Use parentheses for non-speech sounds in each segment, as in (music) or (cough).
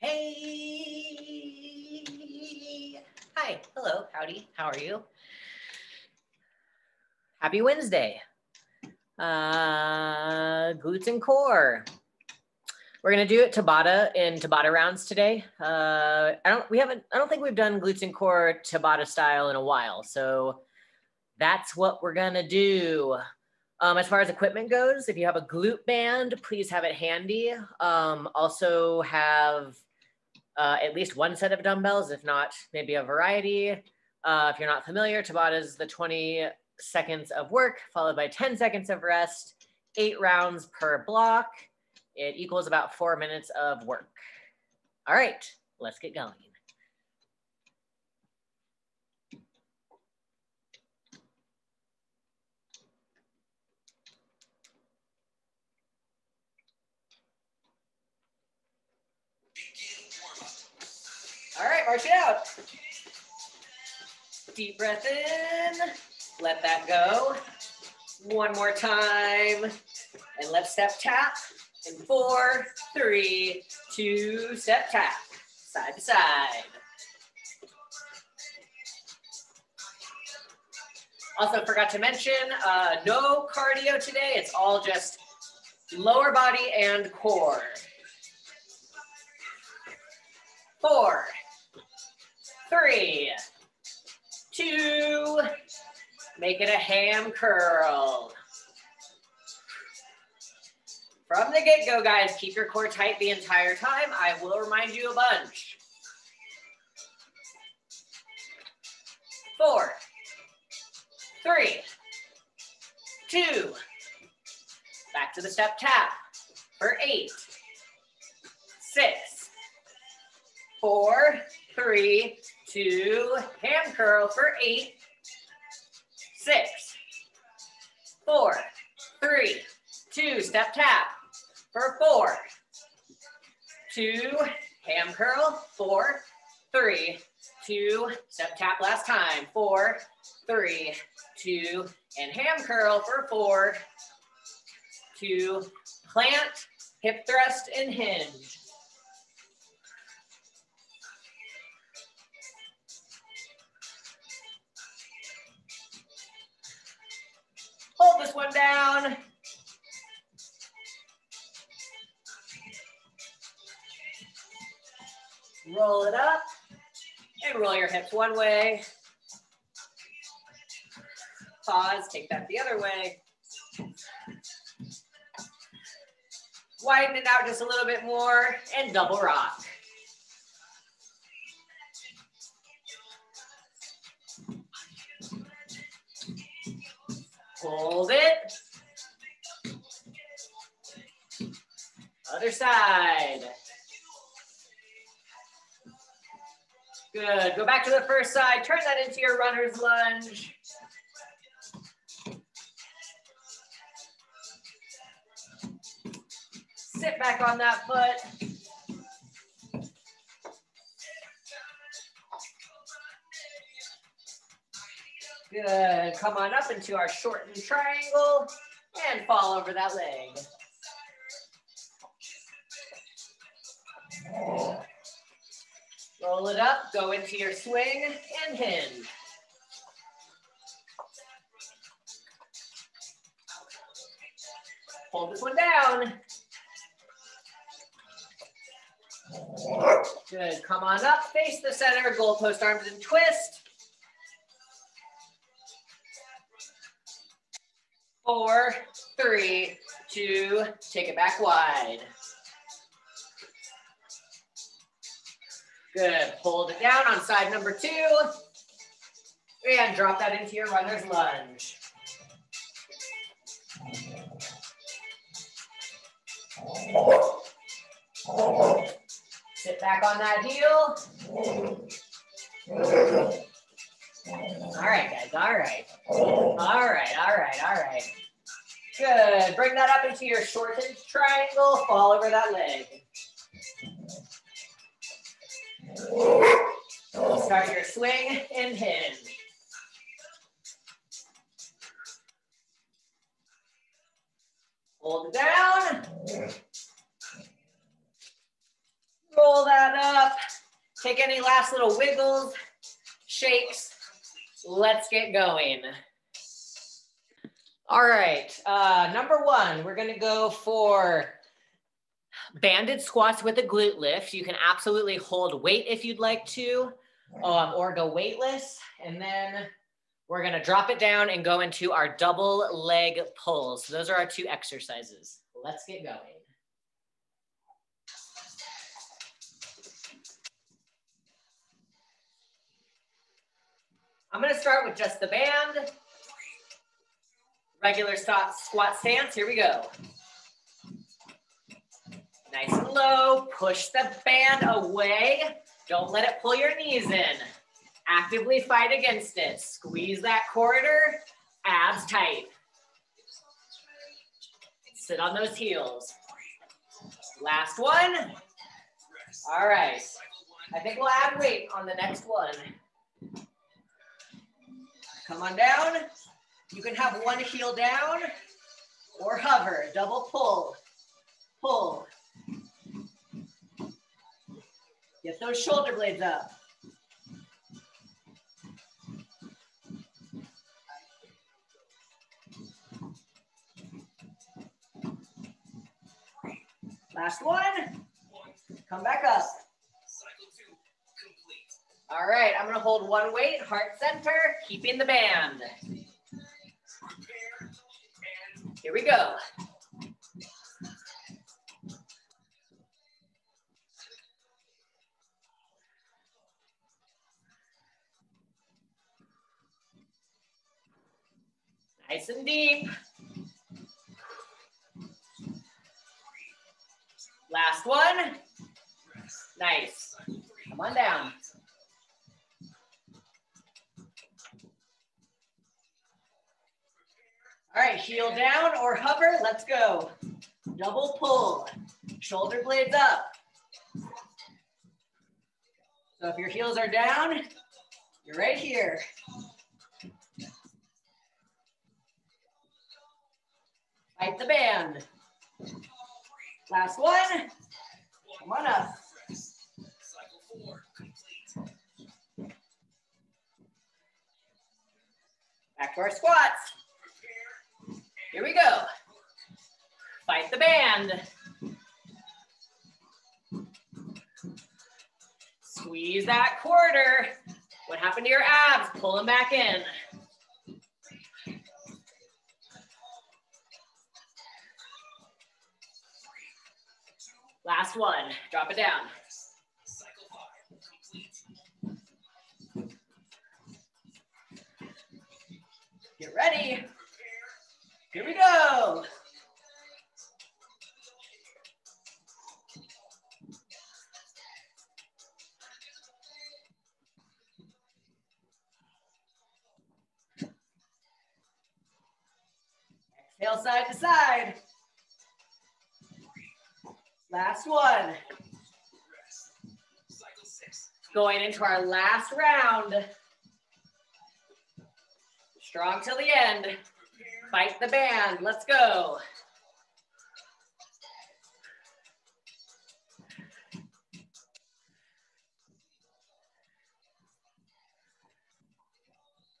Hey. Hi. Hello. Howdy. How are you? Happy Wednesday. Uh, glutes and core. We're gonna do it Tabata in Tabata rounds today. Uh, I don't. We haven't. I don't think we've done glutes and core Tabata style in a while. So that's what we're gonna do. Um, as far as equipment goes, if you have a glute band, please have it handy. Um, also have uh, at least one set of dumbbells, if not maybe a variety. Uh, if you're not familiar, Tabata is the 20 seconds of work followed by 10 seconds of rest, eight rounds per block. It equals about four minutes of work. All right, let's get going. All right, march it out. Deep breath in, let that go. One more time, and let's step tap. In four, three, two, step tap, side to side. Also forgot to mention, uh, no cardio today. It's all just lower body and core. Four, three, two, make it a ham curl. From the get-go, guys, keep your core tight the entire time. I will remind you a bunch. Four, three, two, back to the step tap for eight, six, four, three, two, ham curl for eight, six, four, three, two, step tap for four, two, ham curl, four, three, two, step tap last time, four, three, two, and ham curl for four, two, plant, hip thrust, and hinge. This one down. Roll it up and roll your hips one way. Pause, take that the other way. Widen it out just a little bit more and double rock. Hold it. Other side. Good. Go back to the first side. Turn that into your runner's lunge. Sit back on that foot. Good. Come on up into our shortened triangle and fall over that leg. Roll it up, go into your swing and hinge. Hold this one down. Good, come on up, face the center, goalpost arms and twist. Four, three, two, take it back wide. Good. Hold it down on side number two. And drop that into your runner's lunge. Sit back on that heel. All right, guys. All right. All right, all right, all right. Good. Bring that up into your shortened triangle. Fall over that leg. Start your swing and hinge. Hold it down. Roll that up. take any last little wiggles, shakes. Let's get going. All right, uh, number one, we're gonna go for banded squats with a glute lift. You can absolutely hold weight if you'd like to, um, or go weightless. And then we're gonna drop it down and go into our double leg pulls. Those are our two exercises. Let's get going. I'm gonna start with just the band. Regular squat stance, here we go. Nice and low, push the band away. Don't let it pull your knees in. Actively fight against it. Squeeze that corridor, abs tight. Sit on those heels. Last one. All right. I think we'll add weight on the next one. Come on down. You can have one heel down or hover, double pull, pull. Get those shoulder blades up. Last one. Come back up. All right, I'm gonna hold one weight, heart center, keeping the band. Here we go. Nice and deep. Last one. Nice. Come on down. All right, heel down or hover. Let's go. Double pull. Shoulder blades up. So if your heels are down, you're right here. Fight the band. Last one. Come on up. Back to our squats. Here we go. Fight the band. Squeeze that quarter. What happened to your abs? Pull them back in. Last one, drop it down. Get ready. Here we go. Exhale side to side. Last one. Going into our last round. Strong till the end. Fight the band. Let's go.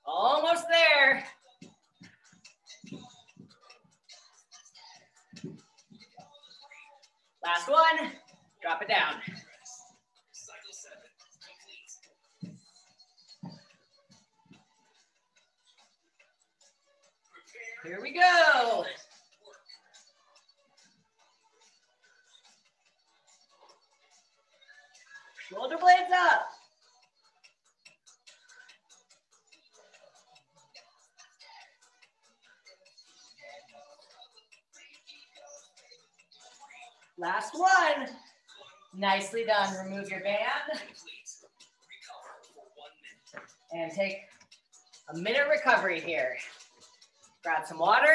Almost there. Last one. Drop it down. Here we go. Shoulder blades up. Last one. Nicely done. Remove your band. And take a minute recovery here. Grab some water.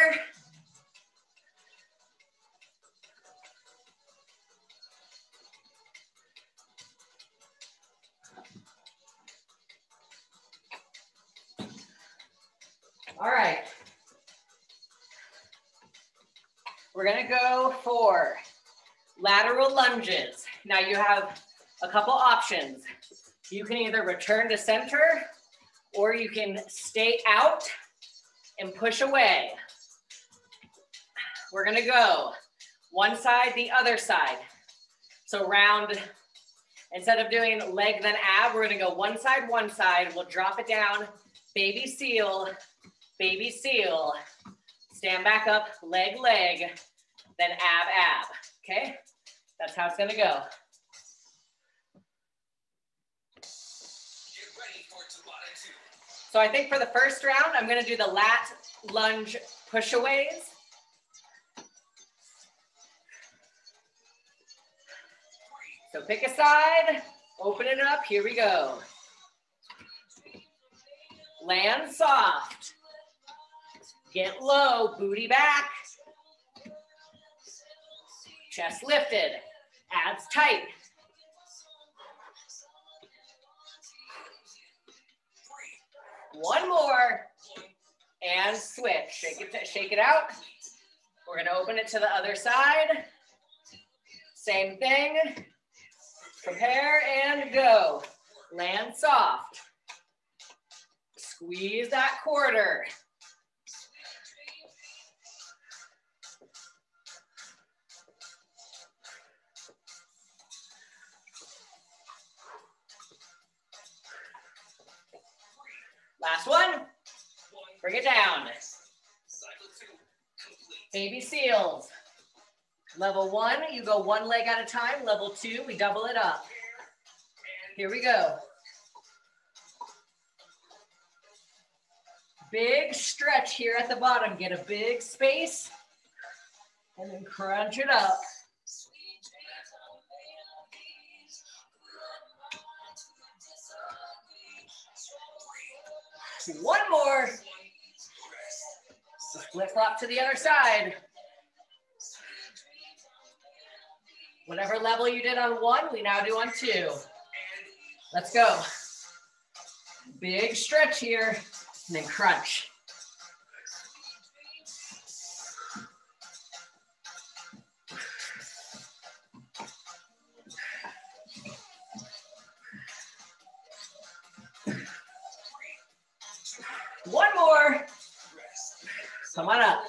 All right. We're gonna go for lateral lunges. Now you have a couple options. You can either return to center or you can stay out and push away. We're gonna go one side, the other side. So round, instead of doing leg then ab, we're gonna go one side, one side. We'll drop it down, baby seal, baby seal. Stand back up, leg, leg, then ab, ab, okay? That's how it's gonna go. So I think for the first round, I'm gonna do the lat lunge pushaways. So pick a side, open it up, here we go. Land soft. Get low, booty back. Chest lifted, abs tight. One more and switch. Shake it, shake it out. We're gonna open it to the other side. Same thing. Prepare and go. Land soft. Squeeze that quarter. Last one. Bring it down. Baby seals. Level one, you go one leg at a time. Level two, we double it up. Here we go. Big stretch here at the bottom. Get a big space and then crunch it up. One more. Flip flop to the other side. Whatever level you did on one, we now do on two. Let's go. Big stretch here, and then crunch. One more. Come on up.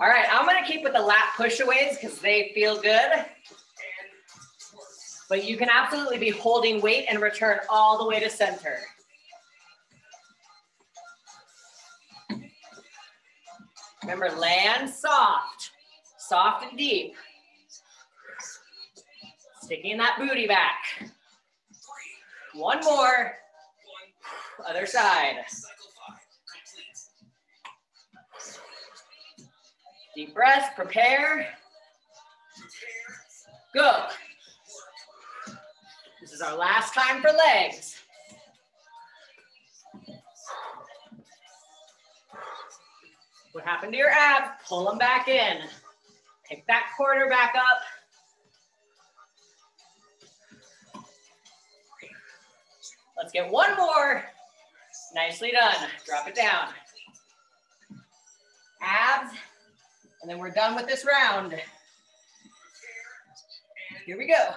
All right, I'm gonna keep with the lat pushaways because they feel good. But you can absolutely be holding weight and return all the way to center. Remember, land soft, soft and deep. Sticking that booty back. One more. Other side. Deep breath, prepare. Go. This is our last time for legs. What happened to your abs? Pull them back in. Pick that quarter back up. Let's get one more. Nicely done. Drop it down. Abs. And then we're done with this round. Here we go.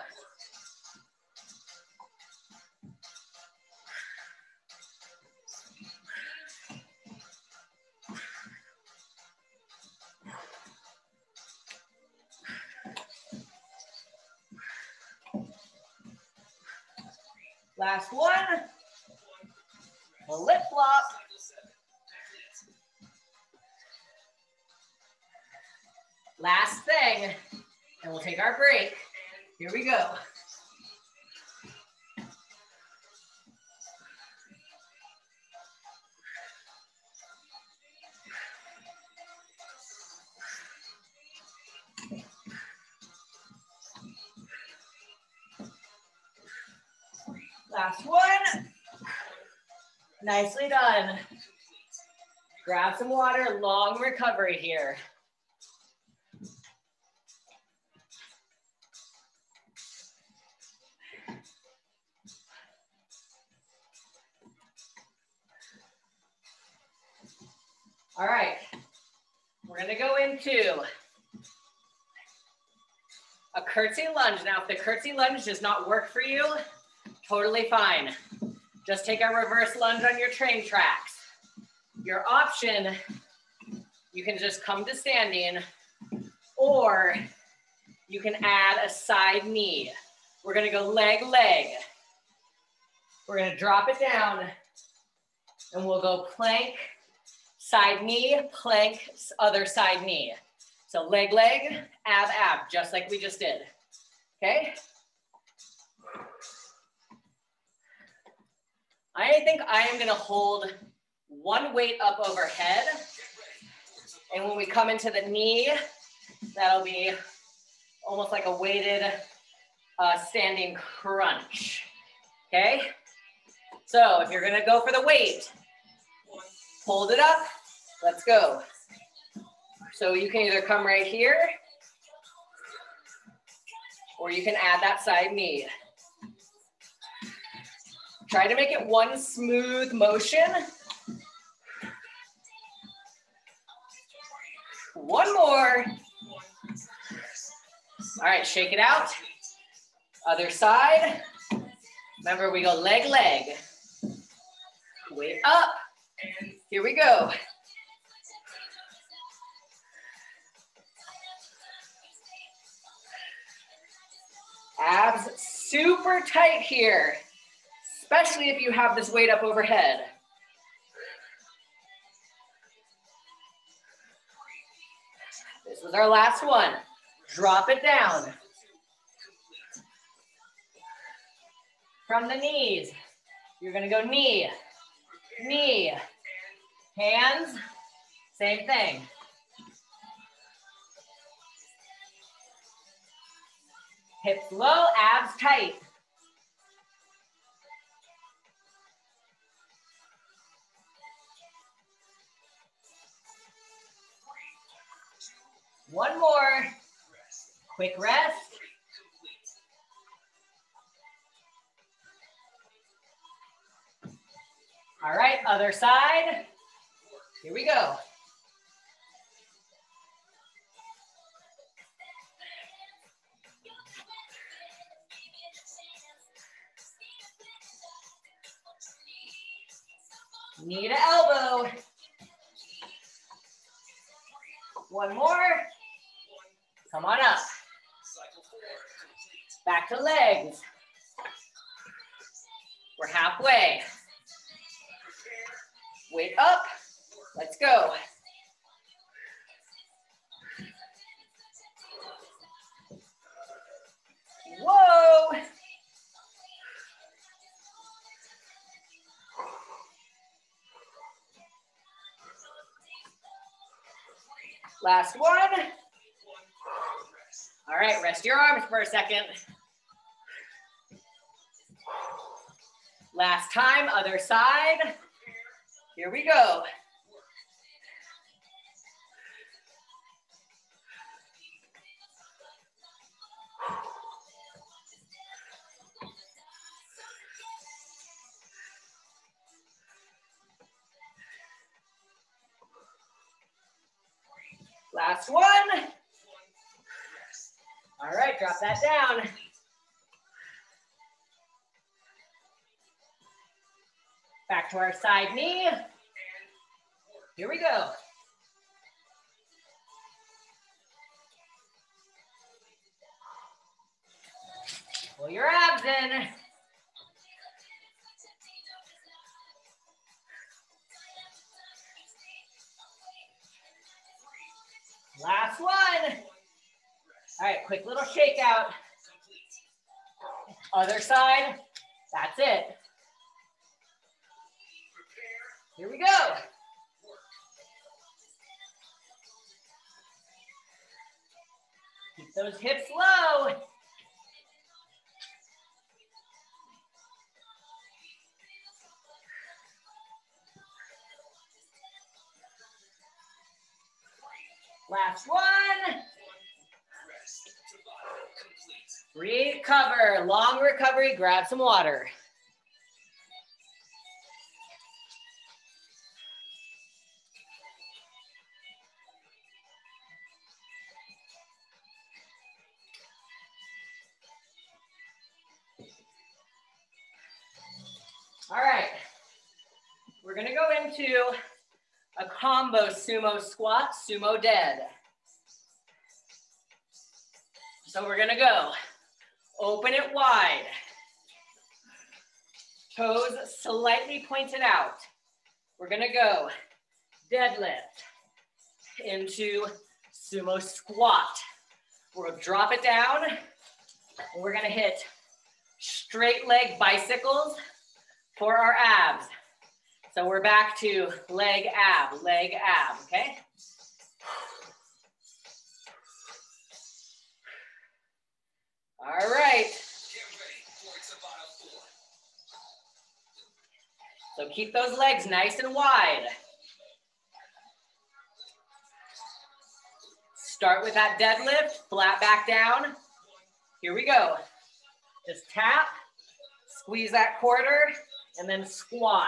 Last one. Lip flop. Last thing, and we'll take our break. Here we go. Nicely done. Grab some water, long recovery here. All right, we're gonna go into a curtsy lunge. Now, if the curtsy lunge does not work for you, totally fine. Just take a reverse lunge on your train tracks. Your option, you can just come to standing or you can add a side knee. We're gonna go leg, leg. We're gonna drop it down and we'll go plank, side knee, plank, other side knee. So leg, leg, ab, ab, just like we just did, okay? I think I am gonna hold one weight up overhead. And when we come into the knee, that'll be almost like a weighted uh, standing crunch, okay? So if you're gonna go for the weight, hold it up, let's go. So you can either come right here or you can add that side knee. Try to make it one smooth motion. One more. All right, shake it out. Other side. Remember, we go leg, leg. Weight up. Here we go. Abs super tight here, especially if you have this weight up overhead. This was our last one. Drop it down. From the knees, you're gonna go knee, knee, hands, same thing. Hips low, abs tight. One more. Quick rest. All right, other side. Here we go. Knee to elbow. One more. Come on up. Back to legs. We're halfway. Weight up. Let's go. Whoa. Last one. Rest your arms for a second. Last time, other side. Here we go. Last one. All right, drop that down. Back to our side knee. Here we go. Pull your abs in. Last one. All right, quick little shakeout. Other side. That's it. Here we go. Keep those hips low. Last one. Recover, long recovery, grab some water. All right, we're gonna go into a combo sumo squat, sumo dead. So we're gonna go open it wide. Toes slightly pointed out. We're gonna go deadlift into sumo squat. We're gonna drop it down. And we're gonna hit straight leg bicycles for our abs. So we're back to leg ab, leg ab, okay? All right. So keep those legs nice and wide. Start with that deadlift, flat back down. Here we go. Just tap, squeeze that quarter, and then squat.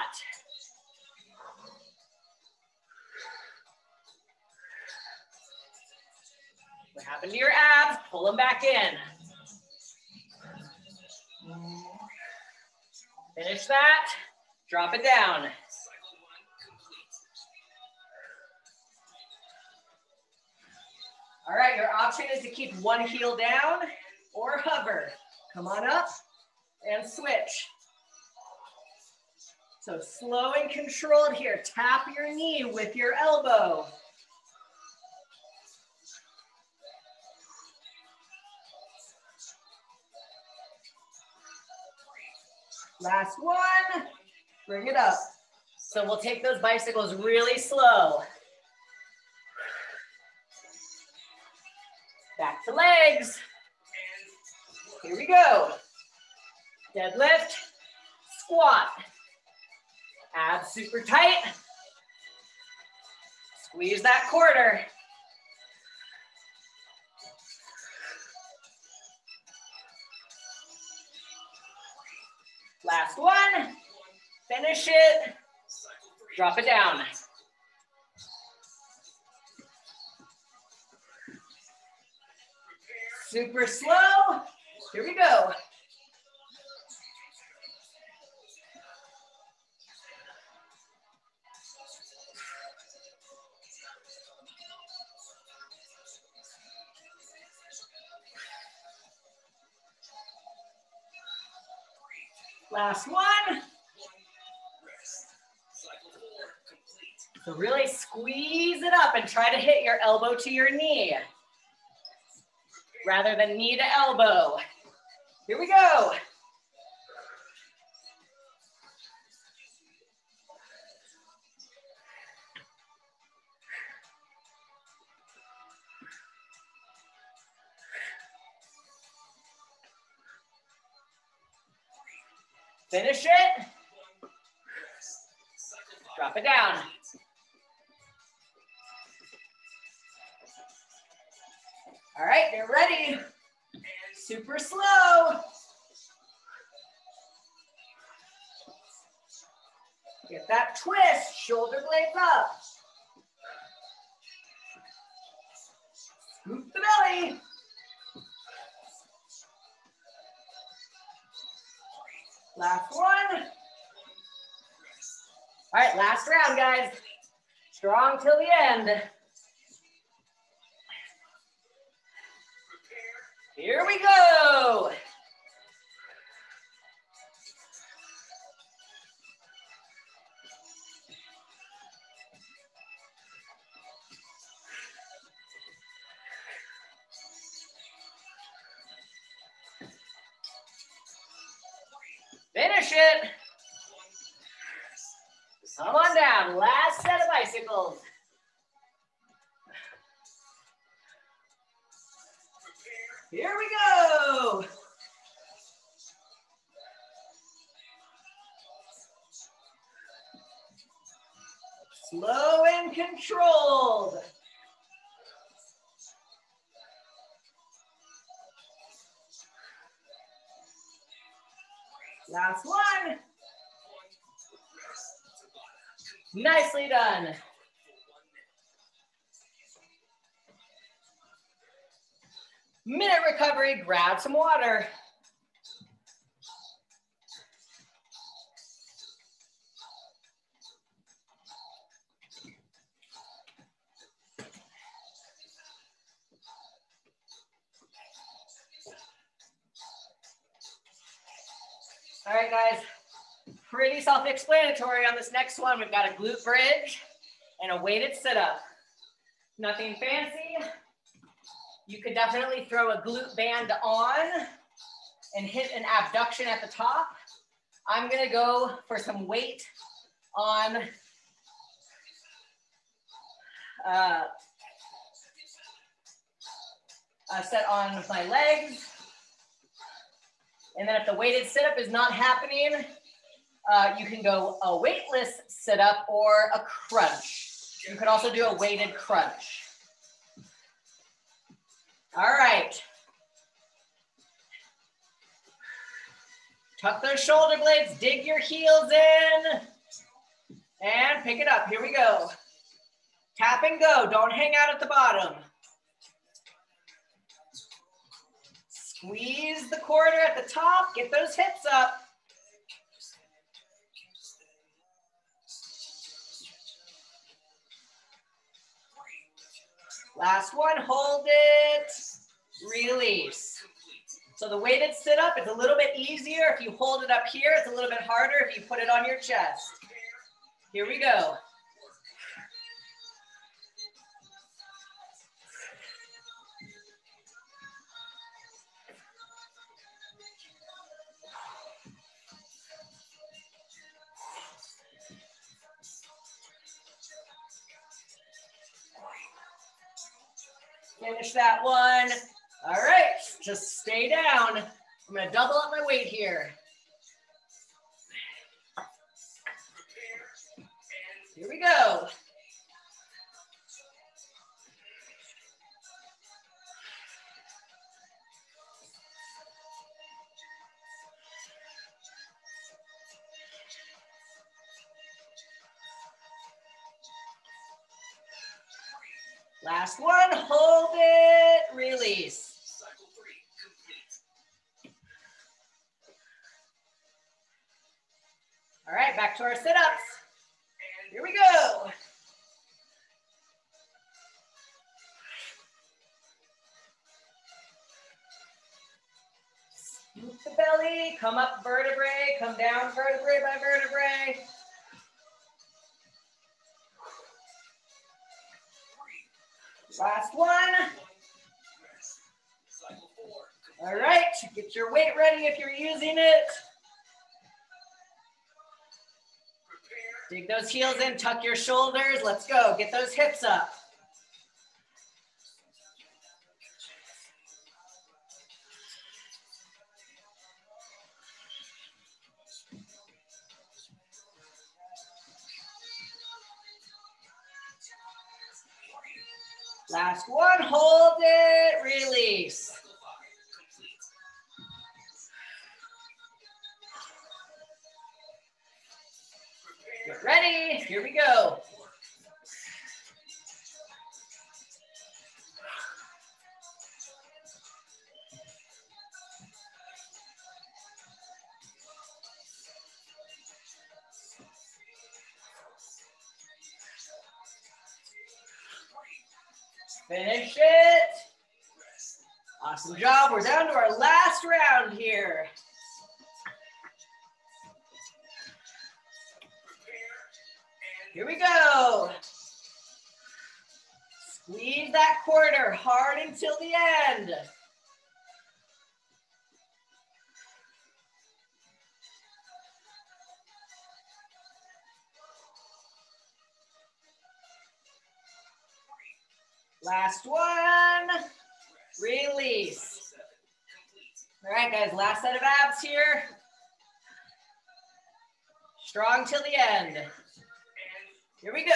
What happened to your abs? Pull them back in. Finish that. Drop it down. All right, your option is to keep one heel down or hover. Come on up and switch. So slow and controlled here. Tap your knee with your elbow. Last one. Bring it up. So we'll take those bicycles really slow. Back to legs. Here we go. Deadlift, squat. Abs super tight. Squeeze that quarter. Last one. Finish it. Drop it down. Super slow. Here we go. Last one. So really squeeze it up and try to hit your elbow to your knee rather than knee to elbow. Here we go. Drop it down. All right, you're ready. Super slow. Get that twist, shoulder blades up. Scoop the belly. Last one. All right, last round, guys. Strong till the end. Here we go. Nicely done. Minute recovery, grab some water. All right, guys, pretty self-explanatory on this next one. We've got a glute bridge and a weighted sit-up. Nothing fancy. You could definitely throw a glute band on and hit an abduction at the top. I'm gonna go for some weight on uh, a set on my legs. And then if the weighted sit-up is not happening, uh, you can go a weightless sit-up or a crunch. You could also do a weighted crunch. All right. Tuck those shoulder blades, dig your heels in, and pick it up. Here we go. Tap and go, don't hang out at the bottom. Squeeze the quarter at the top, get those hips up. Last one, hold it, release. So the weighted sit up, it's a little bit easier. If you hold it up here, it's a little bit harder if you put it on your chest. Here we go. Finish that one. All right, just stay down. I'm gonna double up my weight here. Here we go. Last one, hold it, release. All right, back to our sit-ups. Here we go. Scoop the belly, come up vertebrae, come down vertebrae by vertebrae. Last one. All right, get your weight ready if you're using it. Dig those heels in, tuck your shoulders. Let's go, get those hips up. Last one, hold it, release. Get ready, here we go. Finish it. Awesome job. We're down to our last round here. Here we go. Squeeze that quarter hard until the end. Last one. Release. All right, guys, last set of abs here. Strong till the end. Here we go.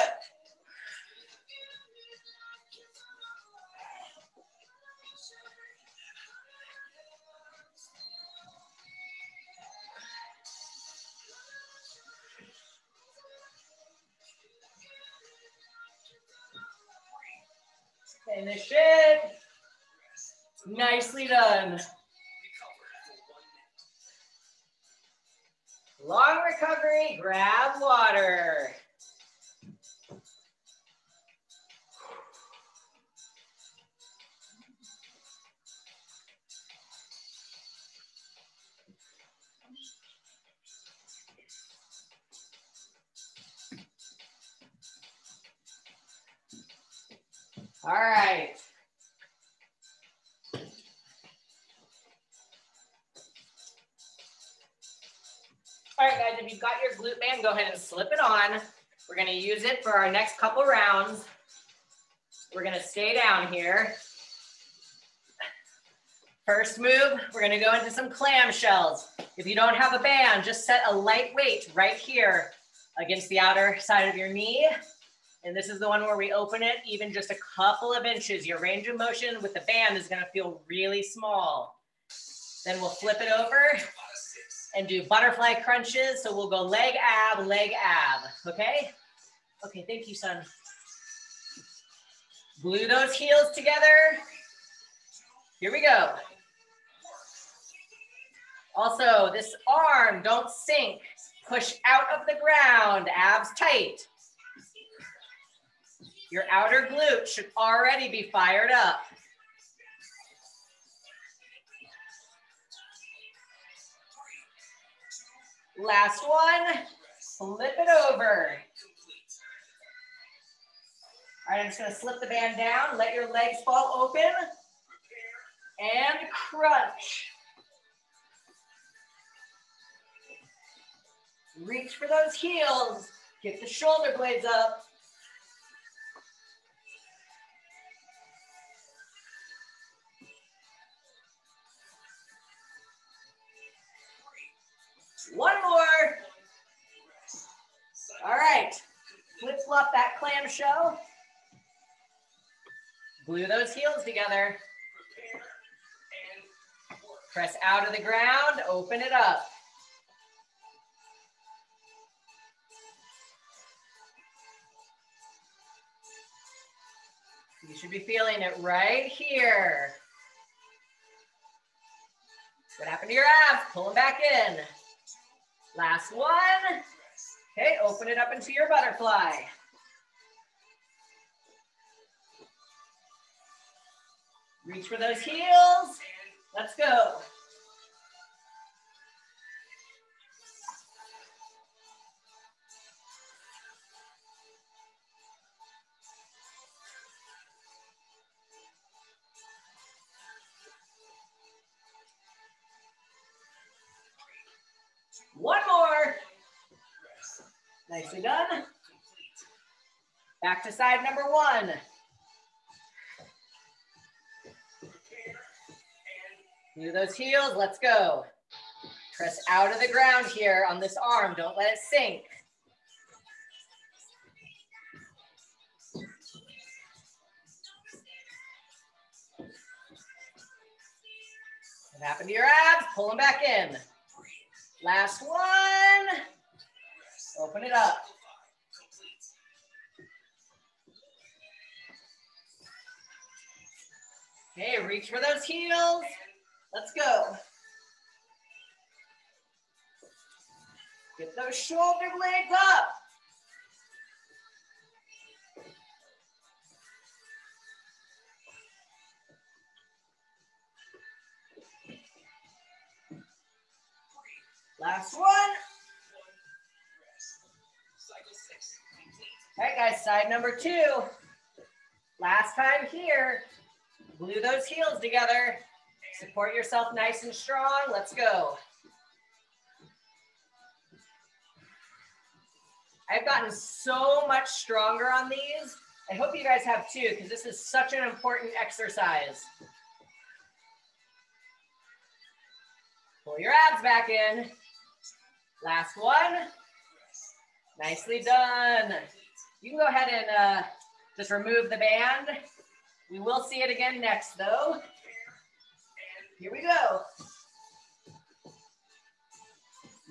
Finish it. Nicely done. Long recovery, grab water. All right. All right, guys, if you've got your glute band, go ahead and slip it on. We're gonna use it for our next couple rounds. We're gonna stay down here. First move, we're gonna go into some clamshells. If you don't have a band, just set a light weight right here against the outer side of your knee. And this is the one where we open it even just a couple of inches. Your range of motion with the band is gonna feel really small. Then we'll flip it over and do butterfly crunches. So we'll go leg, ab, leg, ab, okay? Okay, thank you, son. Glue those heels together. Here we go. Also, this arm, don't sink. Push out of the ground, abs tight. Your outer glute should already be fired up. Last one, flip it over. All right, I'm just gonna slip the band down, let your legs fall open, and crunch. Reach for those heels, get the shoulder blades up. One more. All right, flip flop that clamshell. Glue those heels together. Press out of the ground, open it up. You should be feeling it right here. What happened to your abs? Pull them back in. Last one. Okay, open it up into your butterfly. Reach for those heels. Let's go. To side number one. Do those heels, let's go. Press out of the ground here on this arm, don't let it sink. What happened to your abs? Pull them back in. Last one. Open it up. Okay, reach for those heels. Let's go. Get those shoulder blades up. Last one. All right, guys, side number two. Last time here, glue those heels together. Support yourself nice and strong. Let's go. I've gotten so much stronger on these. I hope you guys have too, because this is such an important exercise. Pull your abs back in. Last one. Nicely done. You can go ahead and uh, just remove the band. We will see it again next though. Here we go.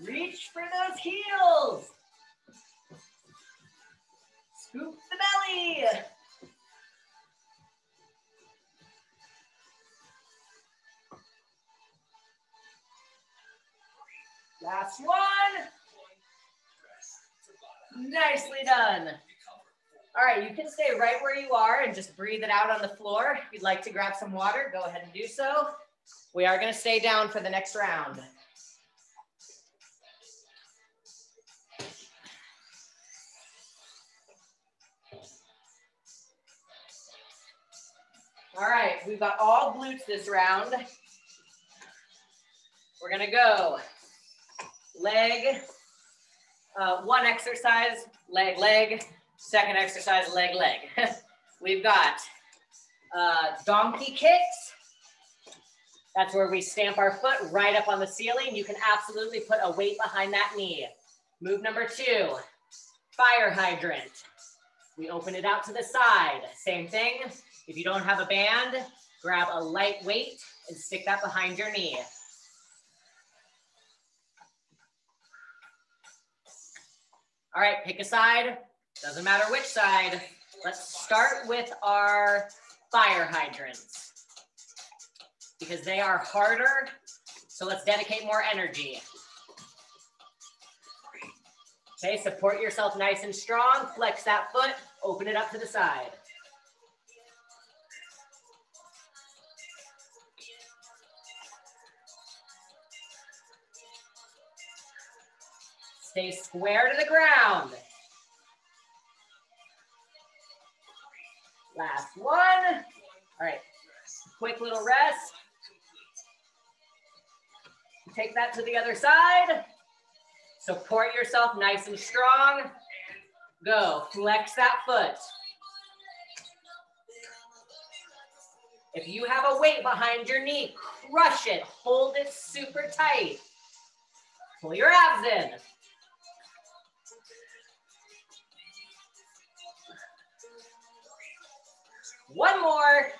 Reach for those heels. Scoop the belly. Last one. Nicely done. All right, you can stay right where you are and just breathe it out on the floor. If you'd like to grab some water, go ahead and do so. We are gonna stay down for the next round. All right, we've got all glutes this round. We're gonna go leg, uh, one exercise, leg, leg, second exercise, leg, leg. (laughs) we've got uh, donkey kicks. That's where we stamp our foot right up on the ceiling. You can absolutely put a weight behind that knee. Move number two, fire hydrant. We open it out to the side. Same thing. If you don't have a band, grab a light weight and stick that behind your knee. All right, pick a side. Doesn't matter which side. Let's start with our fire hydrants because they are harder. So let's dedicate more energy. Okay, support yourself nice and strong. Flex that foot, open it up to the side. Stay square to the ground. Last one. All right, quick little rest. Take that to the other side. Support yourself nice and strong. Go, flex that foot. If you have a weight behind your knee, crush it, hold it super tight. Pull your abs in. One more.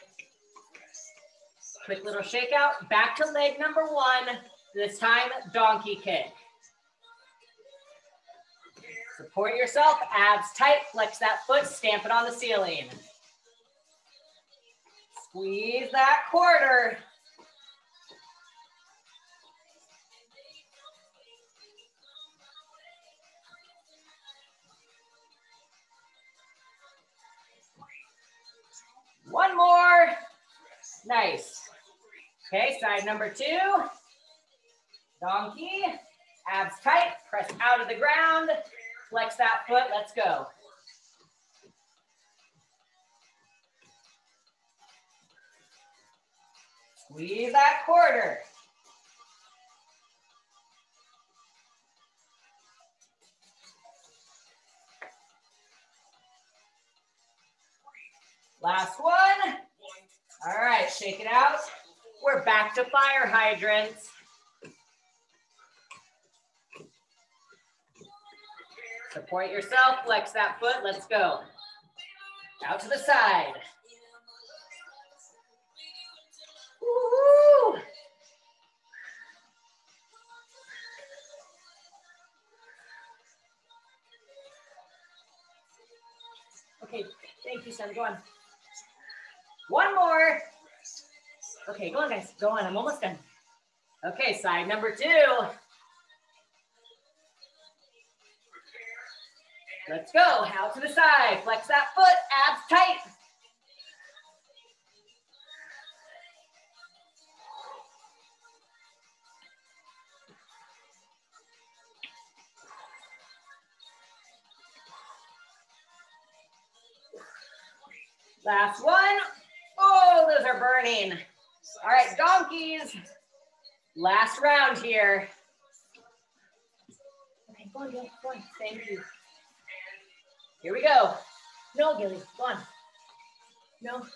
Quick little shakeout. Back to leg number one. This time, donkey kick. Support yourself, abs tight, flex that foot, stamp it on the ceiling. Squeeze that quarter. One more. Nice. Okay, side number two. Donkey, abs tight, press out of the ground, flex that foot, let's go. Squeeze that quarter. Last one. All right, shake it out. We're back to fire hydrants. Support yourself, flex that foot, let's go. Out to the side. Okay, thank you, son. Go on. One more. Okay, go on, guys. Go on. I'm almost done. Okay, side number two. Let's go. Out to the side. Flex that foot. Abs tight. Last one. Those are burning. All right, donkeys. Last round here. Okay, go on, Gil. Go on. Thank you. Here we go. No, Gilly. Go on. No.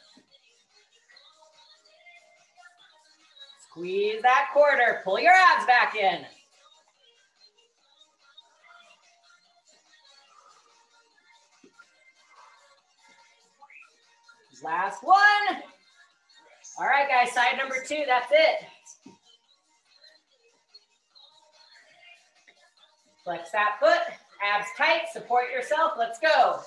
Squeeze that quarter. Pull your abs back in. Last one. All right, guys, side number two, that's it. Flex that foot, abs tight, support yourself, let's go.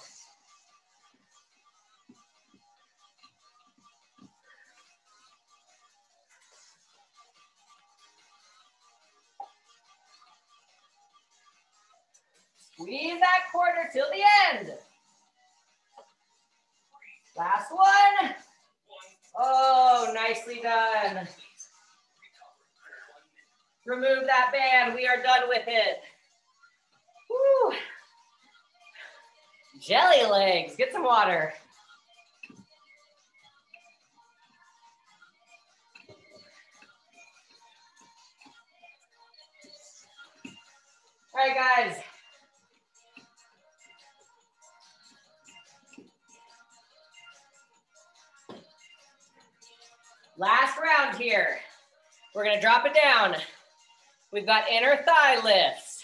Squeeze that quarter till the end. Last one. Oh, nicely done. Remove that band. We are done with it. Woo. Jelly legs. Get some water. All right, guys. Here. We're gonna drop it down. We've got inner thigh lifts,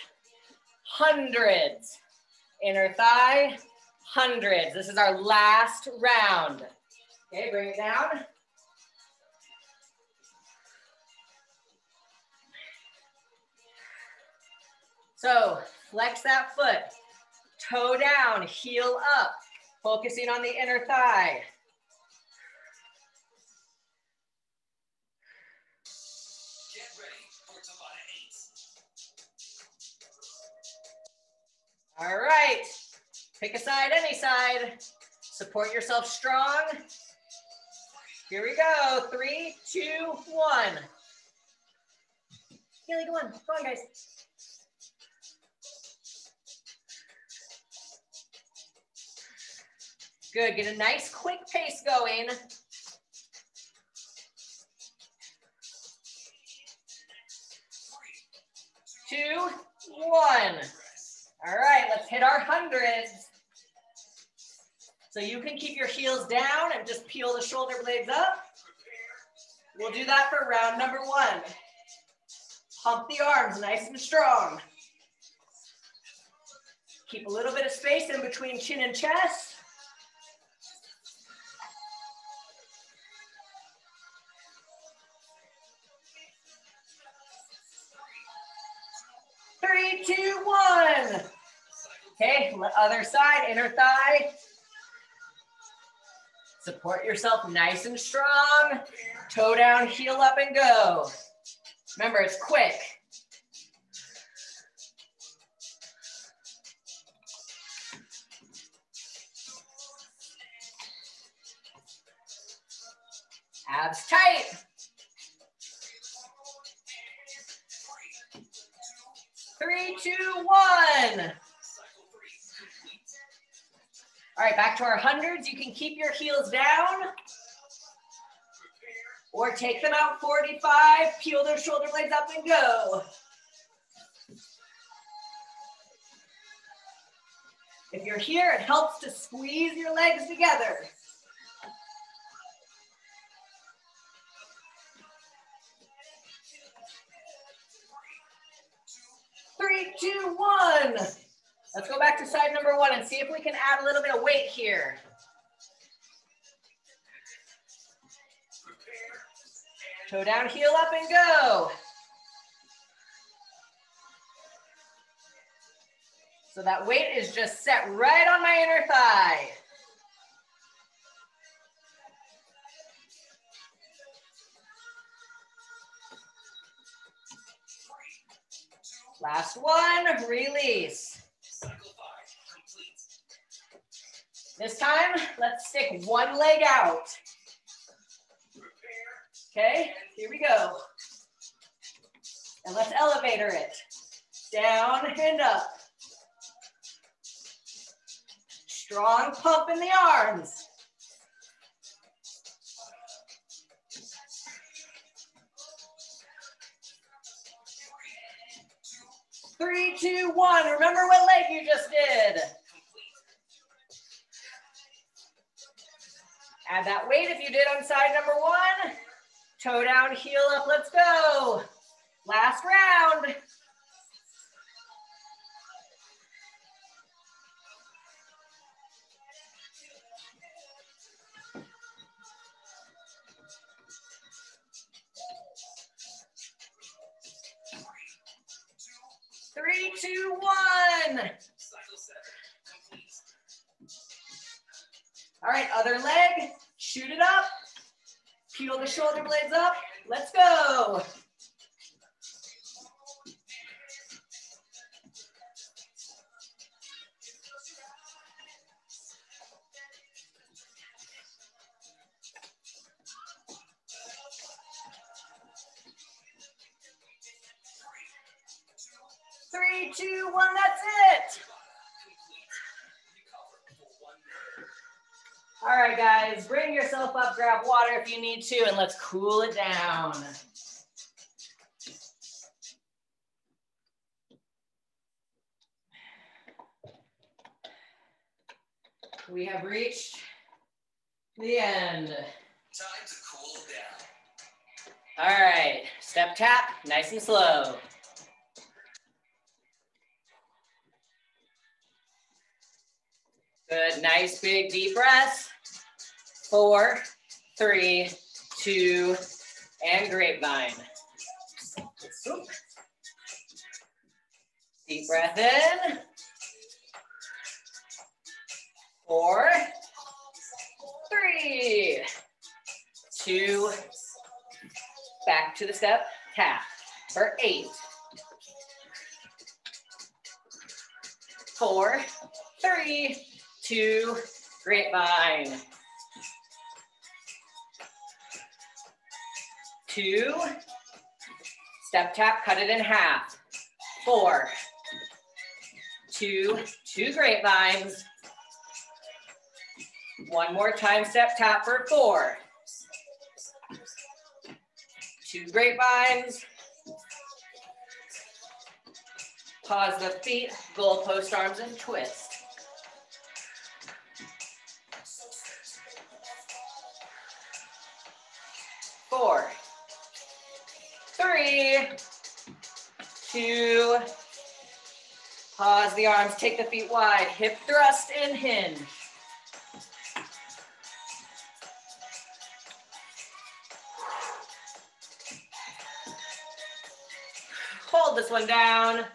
hundreds. Inner thigh, hundreds. This is our last round. Okay, bring it down. So flex that foot, toe down, heel up, focusing on the inner thigh. All right, pick a side, any side. Support yourself strong. Here we go, three, two, one. Keely, go on, go on guys. Good, get a nice quick pace going. Two, one. All right, let's hit our hundreds. So you can keep your heels down and just peel the shoulder blades up. We'll do that for round number one. Pump the arms nice and strong. Keep a little bit of space in between chin and chest. Other side, inner thigh. Support yourself nice and strong. Toe down, heel up and go. Remember, it's quick. Abs tight. Three, two, one. All right, back to our hundreds. You can keep your heels down or take them out 45, peel those shoulder blades up and go. If you're here, it helps to squeeze your legs together. Side number one and see if we can add a little bit of weight here. Toe down, heel up and go. So that weight is just set right on my inner thigh. Last one, release. This time, let's stick one leg out. Okay, here we go. And let's elevator it. Down and up. Strong pump in the arms. Three, two, one. Remember what leg you just did. Add that weight if you did on side number one. Toe down, heel up, let's go. Last round. Three, two, one, that's it. All right, guys, bring yourself up, grab water if you need to, and let's cool it down. We have reached the end. Time to cool down. All right, step tap, nice and slow. Nice big deep breath. Four, three, two, and grapevine. Deep breath in. Four, three, two, back to the step, tap for eight, four, three, two, grapevine. Two, step tap, cut it in half. Four, two, two grapevines. One more time, step tap for four. Two grapevines. Pause the feet, goalpost arms and twist. Four, three, two, pause the arms, take the feet wide, hip thrust and hinge. Hold this one down.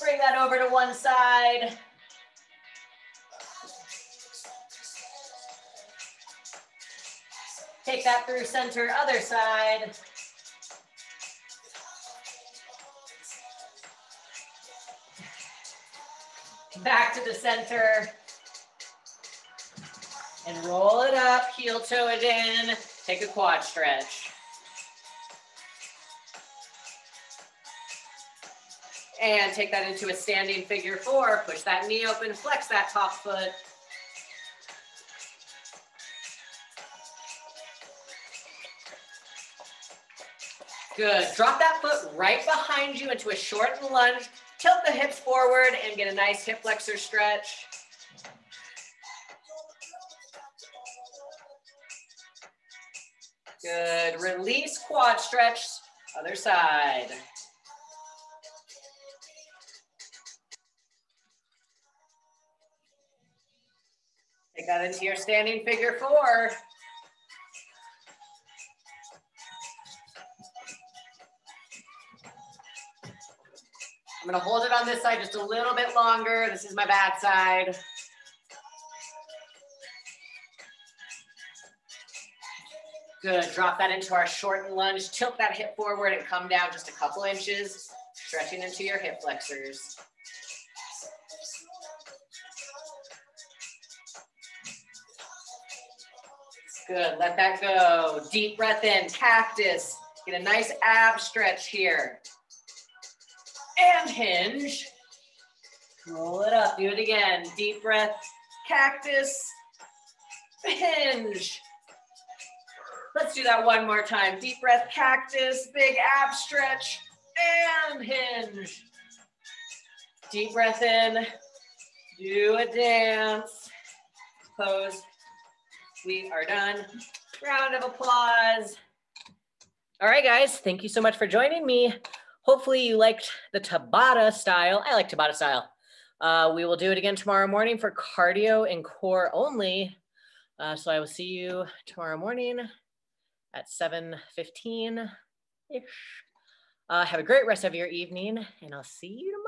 Bring that over to one side. Take that through center, other side. Back to the center. And roll it up, heel toe it in. Take a quad stretch. And take that into a standing figure four. Push that knee open, flex that top foot. Good. Drop that foot right behind you into a shortened lunge. Tilt the hips forward and get a nice hip flexor stretch. Good. Release quad stretch. Other side. Take that into your standing figure four. I'm gonna hold it on this side just a little bit longer. This is my bad side. Good, drop that into our shortened lunge. Tilt that hip forward and come down just a couple inches, stretching into your hip flexors. Good, let that go. Deep breath in, cactus. Get a nice ab stretch here and hinge. Roll it up, do it again. Deep breath, cactus, hinge. Let's do that one more time. Deep breath, cactus, big ab stretch, and hinge. Deep breath in, do a dance, pose. We are done. Round of applause. All right, guys, thank you so much for joining me. Hopefully you liked the Tabata style. I like Tabata style. Uh, we will do it again tomorrow morning for cardio and core only. Uh, so I will see you tomorrow morning at 7.15-ish. Uh, have a great rest of your evening and I'll see you tomorrow.